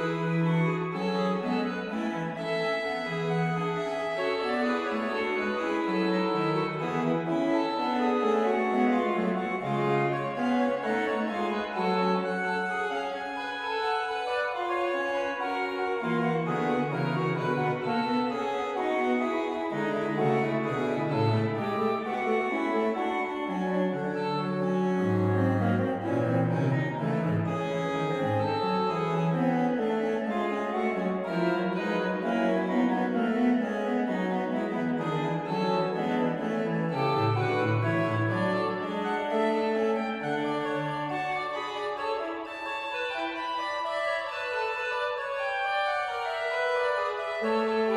Música Música